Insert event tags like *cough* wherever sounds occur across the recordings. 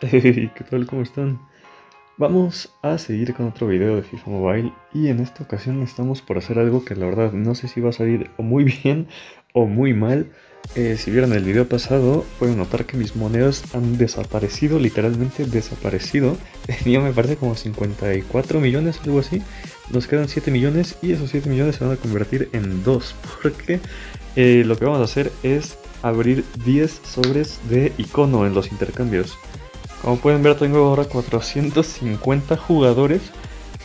Hey, *laughs* ¿qué tal? ¿Cómo están? Vamos a seguir con otro video de FIFA Mobile y en esta ocasión estamos por hacer algo que la verdad no sé si va a salir muy *laughs* bien o muy mal. Eh, si vieron el video pasado pueden notar que mis monedas han desaparecido, literalmente desaparecido. *laughs* Tenía me parece como 54 millones, algo así. Nos quedan 7 millones y esos 7 millones se van a convertir en 2 porque eh, lo que vamos a hacer es abrir 10 sobres de icono en los intercambios. Como pueden ver tengo ahora 450 jugadores,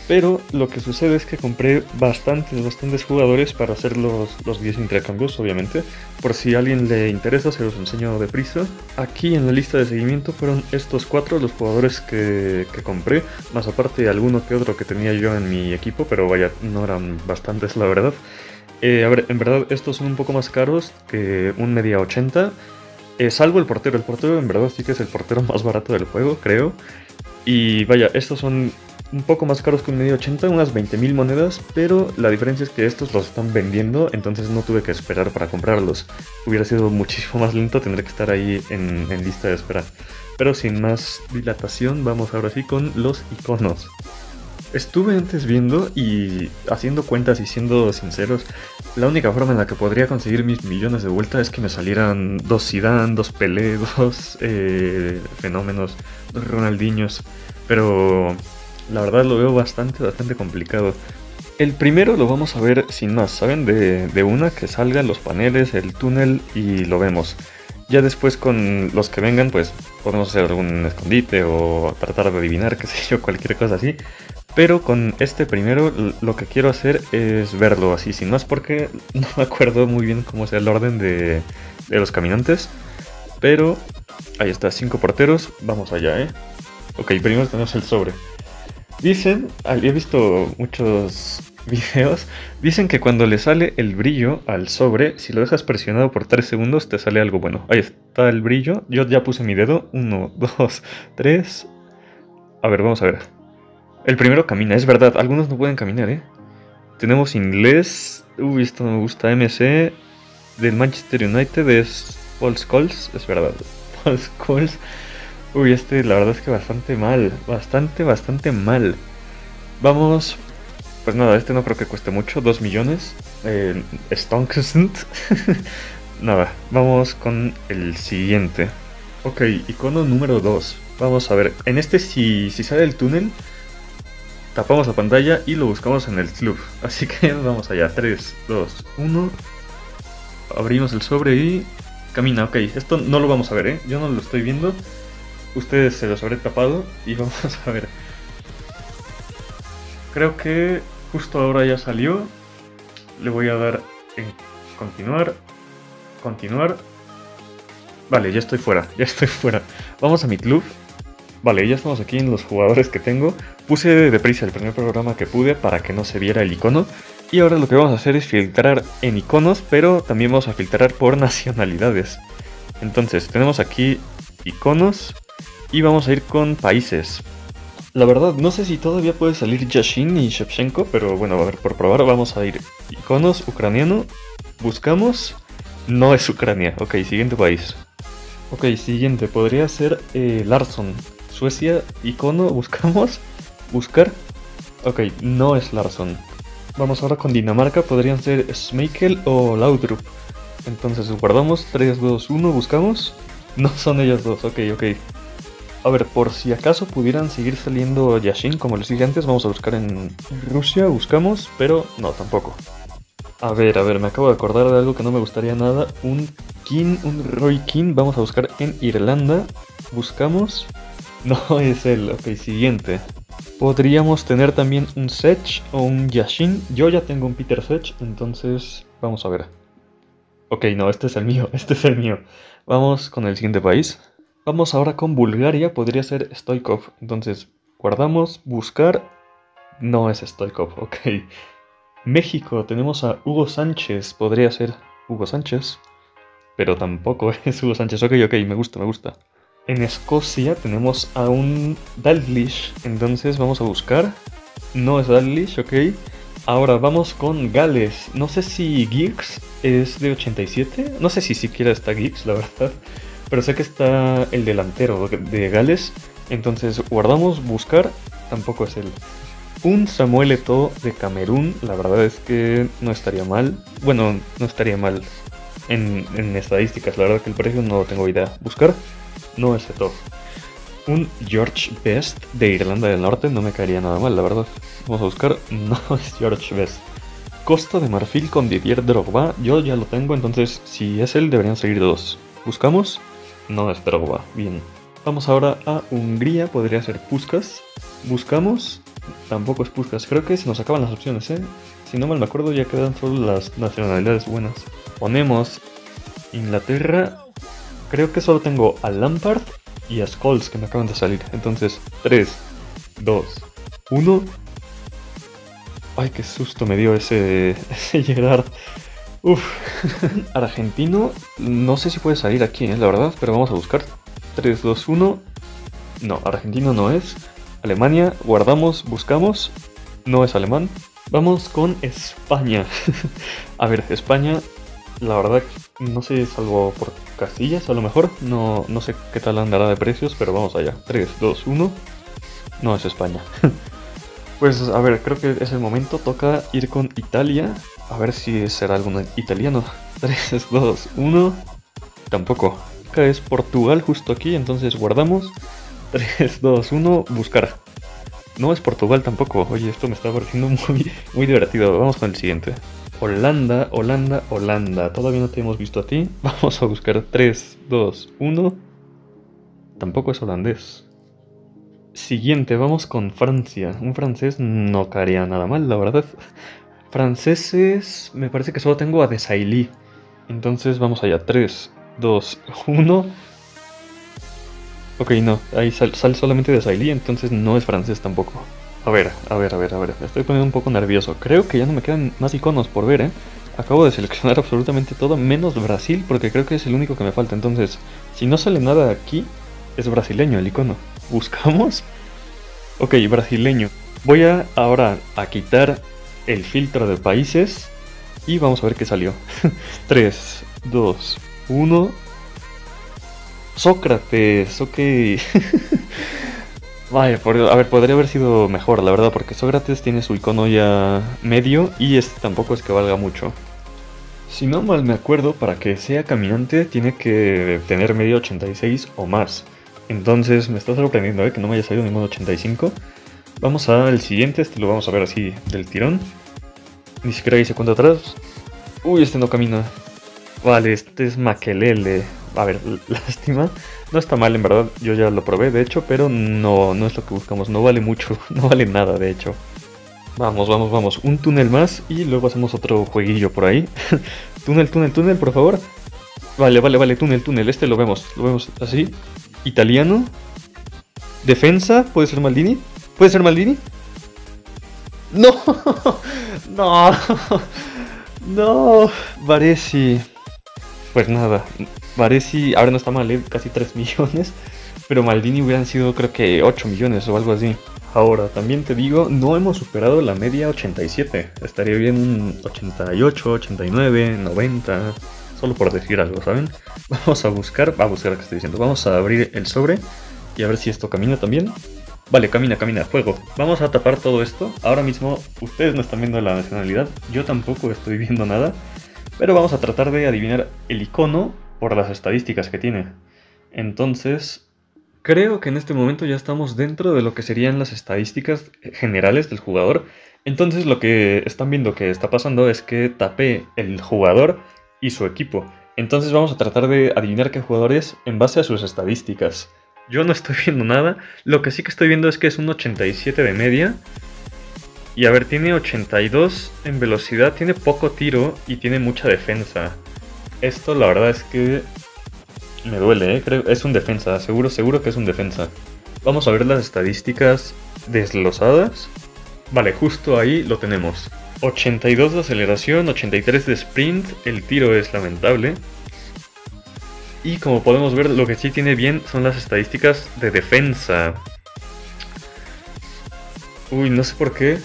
pero lo que sucede es que compré bastantes, bastantes jugadores para hacer los, los 10 intercambios, obviamente. Por si a alguien le interesa, se los enseño deprisa. Aquí en la lista de seguimiento fueron estos cuatro los jugadores que, que compré, más aparte alguno que otro que tenía yo en mi equipo, pero vaya, no eran bastantes la verdad. Eh, a ver, en verdad estos son un poco más caros que un media 80 eh, salvo el portero, el portero en verdad sí que es el portero *laughs* más barato del juego, creo. Y vaya, estos son un poco más caros que un medio 80, unas 20.000 monedas, pero la diferencia es que estos los están vendiendo, entonces no tuve que esperar para comprarlos. Hubiera sido muchísimo más lento tener que estar ahí en, en lista de espera. Pero sin más dilatación, vamos ahora sí con los iconos. Estuve antes viendo y haciendo cuentas y siendo sinceros, la única forma en la que podría conseguir mis millones de vuelta es que me salieran dos Zidane, dos Pelé, *laughs* dos eh, fenómenos, dos Ronaldinhos. Pero la verdad lo veo bastante, bastante complicado. El primero lo vamos a ver sin más, ¿saben? De, una que salgan los paneles, el túnel y lo vemos. Ya después con los que vengan, pues podemos hacer algún escondite o tratar de adivinar, qué sé yo, cualquier cosa así. Pero con este primero lo que quiero hacer es verlo así, sin más, porque *laughs* no me acuerdo muy bien cómo sea el orden de, los caminantes. Pero ahí está, cinco porteros, vamos allá, ¿eh? Ok, primero tenemos el sobre. Dicen, he visto muchos *laughs* videos, dicen que cuando le sale el brillo al sobre, si lo dejas presionado por 3 segundos te sale algo bueno. Ahí está el brillo, yo ya puse mi dedo, 1, 2, 3... A ver, vamos a ver. El primero camina, es verdad, algunos no pueden caminar, ¿eh? Tenemos inglés, uy, esto no me gusta, MC, del Manchester United es Paul Scholes, es verdad, *laughs* Paul Scholes. Uy, este la verdad es que bastante mal, bastante, bastante mal. Vamos, pues nada, este no creo que cueste mucho, 2 millones. Eh, *laughs* nada, vamos con el siguiente. Ok, icono número 2. Vamos a ver, en este si, si sale el túnel, tapamos la pantalla y lo buscamos en el club. Así que *laughs* vamos allá, 3, 2, 1. Abrimos el sobre y camina, ok. Esto no lo vamos a ver, ¿eh? Yo no lo estoy viendo. Ustedes se los habré tapado y *laughs* vamos a ver. Creo que justo ahora ya salió. Le voy a dar en continuar. Continuar. Vale, ya estoy fuera, ya estoy fuera. Vamos a mi club Vale, ya estamos aquí en los jugadores que tengo. Puse deprisa el primer programa que pude para que no se viera el icono. Y ahora lo que vamos a hacer es filtrar en iconos, pero también vamos a filtrar por *laughs* nacionalidades. Entonces, tenemos aquí iconos y vamos a ir con países. La verdad, no sé si todavía puede salir Yashin y Shevchenko, pero bueno, a ver, por probar vamos a ir iconos, ucraniano, buscamos, no es Ucrania, ok, siguiente país. Ok, siguiente, podría ser eh, Larson, Suecia, icono, buscamos. Buscar. Ok, no es Larson. Vamos ahora con Dinamarca, podrían ser Smakel o Laudrup. Entonces guardamos, 3, 2, 1, buscamos. No son ellos dos, ok, ok. A ver, por si acaso pudieran seguir saliendo Yashin, como les dije antes, vamos a buscar en Rusia, buscamos, pero no, tampoco. A ver, a ver, me acabo de acordar de algo que no me gustaría nada. Un King, un Roy King, vamos a buscar en Irlanda. Buscamos. *laughs* No es él, ok, siguiente. Podríamos tener también un Sech o un Yashin. Yo ya tengo un Peter Sech, entonces vamos a ver. Ok, no, este es el mío, *laughs* este es el mío. Vamos con el siguiente país. Vamos ahora con Bulgaria, podría ser Stoikov. Entonces, guardamos, buscar. No es Stoikov, *laughs* ok. México, tenemos a Hugo Sánchez, podría ser Hugo Sánchez. Pero tampoco es Hugo Sánchez, ok, ok, me gusta, me gusta. En Escocia tenemos a un Dalglish, entonces vamos a buscar. No es Dalglish, ok. Ahora vamos con Gales. No sé si Geeks es de 87. No sé si siquiera está Geeks, la verdad. pero sé que está el delantero de Gales. Entonces guardamos buscar, tampoco es él. Un Samuel Eto'o de Camerún, la verdad es que no estaría mal. Bueno, no estaría mal en, en estadísticas, la verdad que el precio no tengo idea. Buscar, no es Eto'o. Un George Best de Irlanda del Norte no me caería nada mal, la verdad. Vamos a buscar, *laughs* no es George Best. Costa de Marfil con Didier Drogba, yo ya lo tengo, entonces si es él deberían seguir dos. Buscamos, no es Drogba, bien. Vamos ahora a Hungría, podría ser Puskas. Buscamos, tampoco es Puskas, creo que se nos acaban las opciones, ¿eh? Si no mal me acuerdo ya quedan solo las nacionalidades buenas. Ponemos Inglaterra, creo que solo tengo a Lampard y a Skulls que me acaban de salir. Entonces, 3, 2, 1. Ay, qué susto me dio ese, *laughs* ese Gerard. Uf, *laughs* argentino, no sé si puede salir aquí, ¿eh? la verdad, pero vamos a buscar. 3, 2, 1. No, argentino no es. Alemania, guardamos, buscamos. No es alemán. Vamos con España. *laughs* a ver, España, la verdad, no sé, salvo por Castillas a lo mejor. No, no sé qué tal andará de precios, pero vamos allá. 3, 2, 1. No es España. *laughs* pues a ver, creo que es el momento. Toca ir con Italia. A ver si será algo italiano. 3, 2, 1. Tampoco. Acá es Portugal justo aquí, entonces guardamos. 3, 2, 1. Buscar. No es Portugal tampoco. Oye, esto me está pareciendo muy, muy divertido. Vamos con el siguiente. Holanda, Holanda, Holanda. Todavía no te hemos visto a ti. *laughs* Vamos a buscar 3, 2, 1. Tampoco es holandés. Siguiente, vamos con Francia. Un francés no caería nada mal, la verdad. *laughs* Franceses, me parece que solo tengo a Desailly. Entonces vamos allá. 3, 2, 1. Ok, no, ahí sale solamente Desailly, entonces no es francés tampoco. A ver, a ver, a ver, a ver, me estoy poniendo un poco nervioso. Creo que ya no me quedan más iconos por ver, ¿eh? Acabo de seleccionar *laughs* absolutamente todo, menos Brasil, porque creo que es el único que me falta. Entonces, si no sale nada aquí, es brasileño el icono. ¿Buscamos? Ok, brasileño. Voy a ahora a quitar el filtro de países y vamos a ver qué salió. 3, 2, 1. Sócrates, ok. *laughs* Vaya, a ver, podría haber sido mejor, la verdad, porque Sócrates tiene su icono ya medio y este tampoco es que valga mucho. Si no mal me acuerdo, para que sea caminante tiene que tener medio 86 o más. Entonces me está sorprendiendo ¿eh? que no me haya salido ningún 85. Vamos al siguiente, este lo vamos a ver así del tirón. Ni siquiera hice cuenta atrás. Uy, este no camina. Vale, este es Maquelele. A ver, *laughs* lástima. No está mal, en verdad. Yo ya lo probé, de hecho, pero no, no es lo que buscamos. No vale mucho. *laughs* No vale nada, de hecho. Vamos, vamos, vamos. Un túnel más y luego hacemos otro jueguillo por ahí. *laughs* túnel, túnel, túnel, por favor. Vale, vale, vale. Túnel, túnel. Este lo vemos. Lo vemos así. Italiano. Defensa. ¿Puede ser Maldini? ¿Puede ser Maldini? No. no. No. Varesi. Pues nada, Varesi ahora no está mal, ¿eh? casi 3 *laughs* millones, pero Maldini hubieran sido creo que 8 millones o algo así. Ahora, también te digo, no hemos superado la media 87. Estaría bien un 88, 89, 90, solo por decir algo, ¿saben? *laughs* Vamos a buscar, a buscar lo que estoy diciendo. Vamos a abrir el sobre y a ver si esto camina también. Vale, camina, camina, fuego. Vamos a tapar todo esto. Ahora mismo ustedes no están viendo la nacionalidad, yo tampoco estoy viendo nada. Pero vamos a tratar de adivinar el icono por las estadísticas que tiene. Entonces, creo que en este momento ya estamos dentro de lo que serían las estadísticas generales del jugador. Entonces lo que están viendo que está pasando es que tapé el jugador y su equipo. Entonces vamos a tratar de adivinar qué jugador es en base a sus estadísticas. Yo no estoy viendo nada. Lo que sí que estoy viendo es que es un 87 de media. Y a ver, tiene 82 en velocidad, tiene poco tiro y tiene mucha defensa. Esto la verdad es que me duele, ¿eh? Es un defensa, seguro, seguro que es un defensa. Vamos a ver las estadísticas desglosadas. Vale, justo ahí lo tenemos. 82 de aceleración, 83 de sprint, el tiro es lamentable. Y como podemos ver, lo que sí tiene bien son las estadísticas de defensa. Uy, no sé por qué,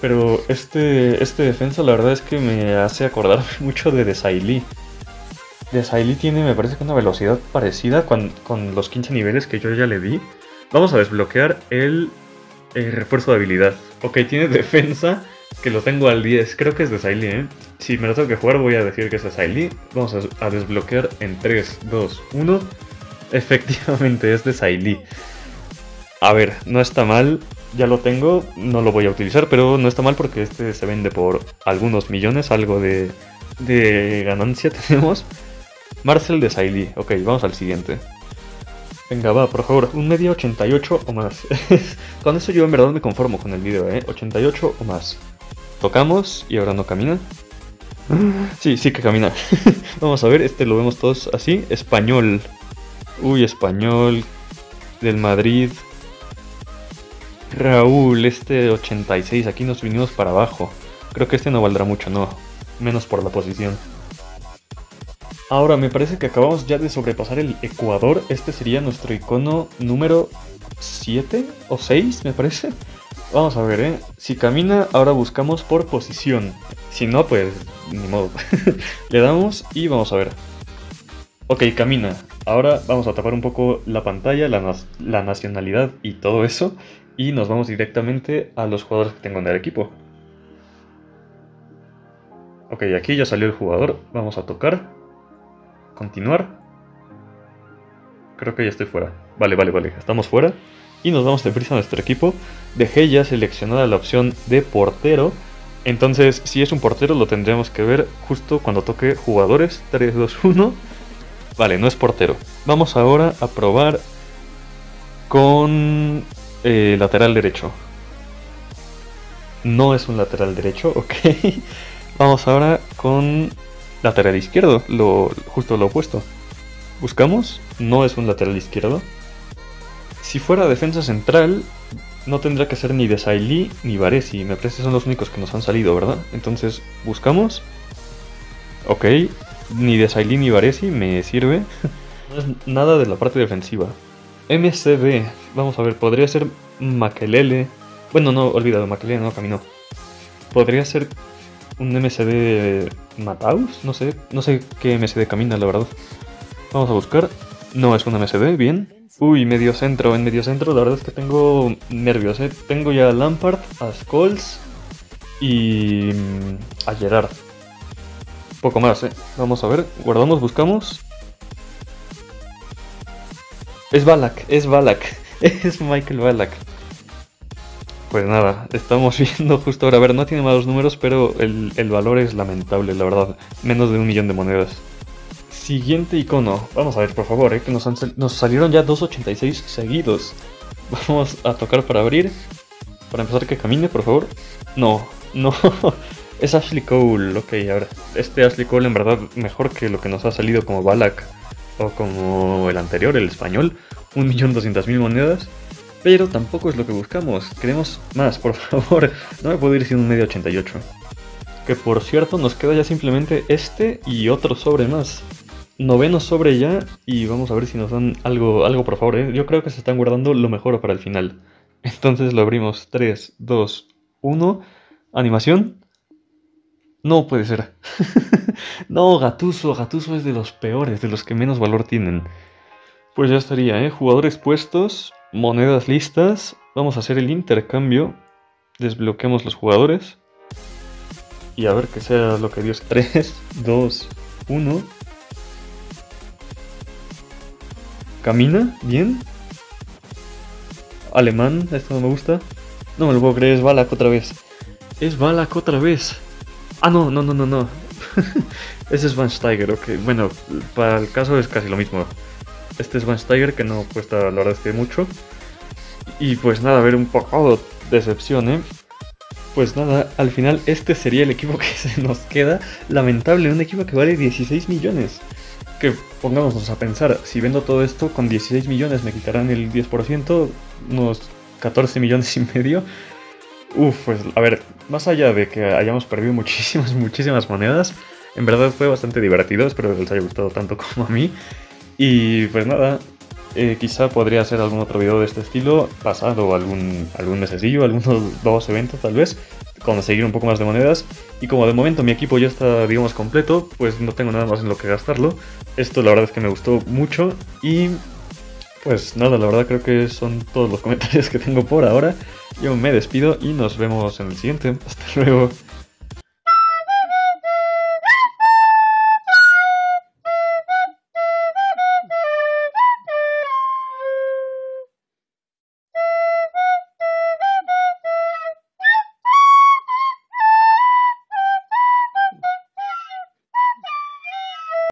pero este, este defensa la verdad es que me hace acordar *laughs* mucho de Desailly. De Saili tiene, me parece que una velocidad parecida con, los 15 niveles que yo ya le di. Vamos a desbloquear el, refuerzo de habilidad. Ok, tiene *laughs* defensa, que lo tengo al 10. Creo que es de Saili, ¿eh? Si me lo tengo que jugar, voy a decir que es de Saili. Vamos a, desbloquear en 3, 2, 1. Efectivamente, es de Saili. A ver, no está mal. Ya lo tengo, no lo voy a utilizar, pero no está mal porque este se vende por algunos millones, algo de ganancia *laughs* tenemos. Marcel de Sailly. Ok, vamos al siguiente. Venga, va, por favor, un media 88 o más. *laughs* con eso yo en verdad me conformo con el video, ¿eh? 88 o más. Tocamos y ahora no camina. *gasps* Sí, sí que camina. *laughs* Vamos a ver, este lo vemos todos así. Español. Uy, español. Del Madrid. Raúl, este 86. Aquí nos vinimos para abajo. Creo que este no valdrá mucho, no. Menos por la posición. Ahora, me parece que acabamos ya de sobrepasar el Ecuador. Este sería nuestro icono número 7 o 6, me parece. Vamos a ver, ¿eh? Si camina, ahora buscamos por posición. Si no, pues ni modo. *laughs* Le damos y vamos a ver. Ok, camina. Ahora vamos a tapar un poco la pantalla, la, nacionalidad y todo eso. Y nos vamos directamente a los jugadores que tengo en el equipo. Ok, aquí ya salió el jugador. Vamos a tocar. Continuar. Creo que ya estoy fuera. Vale, vale, vale. Estamos fuera. Y nos vamos de prisa a nuestro equipo. Dejé ya seleccionada la opción de portero. Entonces, si es un portero, lo tendremos que ver justo cuando toque jugadores. 3, 2, 1. Vale, no es portero. Vamos ahora a probar con eh, lateral derecho. No es un lateral derecho, *laughs* ok. Vamos ahora con lateral izquierdo, lo, justo lo opuesto. Buscamos, no es un lateral izquierdo. Si fuera defensa central, no tendría que ser ni de Saili ni Varesi. Me parece que son los únicos que nos han salido, ¿verdad? Entonces, buscamos. Ok, ni de Saili ni Varesi me sirve. *laughs* no es nada de la parte defensiva. MCB, vamos a ver, podría ser Makelele. Bueno, no, olvídalo, Makelele no caminó. Podría ser un MCD Mataus, no sé, no sé qué MCD camina, la verdad. Vamos a buscar. No es un MCD, bien. Uy, medio centro, en medio centro la verdad es que tengo nervios, ¿eh? Tengo ya a Lampard, a Scholes y mm, a Gerard. Poco más, ¿eh? Vamos a ver, guardamos, buscamos. Es Balak, es Balak, *laughs* es Michael Balak. Pues nada, estamos *laughs* viendo justo ahora, a ver, no tiene malos números, pero el, valor es lamentable, la verdad. Menos de un millón de monedas. Siguiente icono. Vamos a ver, por favor, eh, que nos, nos salieron ya 2.86 seguidos. *laughs* Vamos a tocar para abrir. Para empezar que camine, por favor. No, no. *laughs* es Ashley Cole. Ok, a ver. Este Ashley Cole en verdad mejor que lo que nos ha salido como Balak. O como el anterior, el español. 1.200.000 monedas. Pero tampoco es lo que buscamos. Queremos más, por favor. *laughs* No me puedo ir sin un medio 88. Que por cierto, nos queda ya simplemente este y otro sobre más. Noveno sobre ya y vamos a ver si nos dan algo, algo por favor. ¿eh? Yo creo que se están guardando lo mejor para el final. *laughs* Entonces lo abrimos. 3, 2, 1. Animación. No puede ser. *laughs* no, Gatuso. Gatuso es de los peores, de los que menos valor tienen. Pues ya estaría, ¿eh? Jugadores puestos monedas listas. Vamos a hacer el intercambio. Desbloqueamos los jugadores. Y a ver que sea lo que Dios. 3, 2, 1. Camina, bien. Alemán, esto no me gusta. No me lo puedo creer, es Balak otra vez. Es Balak otra vez. Ah, no, no, no, no, no. *laughs* Ese es Van Steiger, ok. Bueno, para el caso es casi lo mismo. Este es Van Steiger, que no cuesta la verdad es que mucho. Y pues nada, a ver un poco de decepción, ¿eh? Pues nada, al final este sería el equipo *laughs* que se nos queda. Lamentable, un equipo que vale 16 millones. Que pongámonos a pensar, si vendo todo esto con 16 millones me quitarán el 10%, unos 14 millones y medio. Uf, pues a ver, más allá de que hayamos perdido muchísimas, *laughs* muchísimas monedas, en verdad fue bastante divertido, espero que les haya gustado tanto como a mí. Y pues nada, Eh, quizá podría hacer algún otro video de este estilo, pasado algún, algún mesecillo, algunos *laughs* dos eventos tal vez, conseguir un poco más de monedas. Y como de momento mi equipo ya está, digamos, completo, pues no tengo nada más en lo que gastarlo. Esto la verdad es que me gustó mucho y pues nada, la verdad creo que son todos los *laughs* comentarios que tengo por ahora. Yo me despido y nos vemos en el siguiente. Hasta luego.